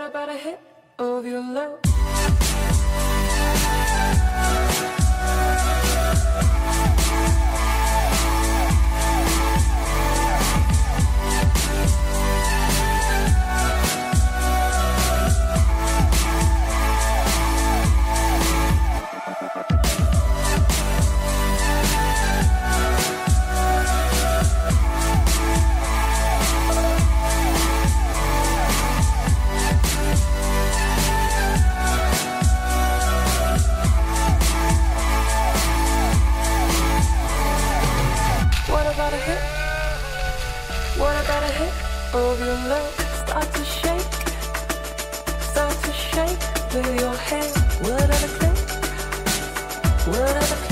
about a hit of your love? got a hit. What about a hit of your love. Start to shake. Start to shake with your hand. What a click. What I click.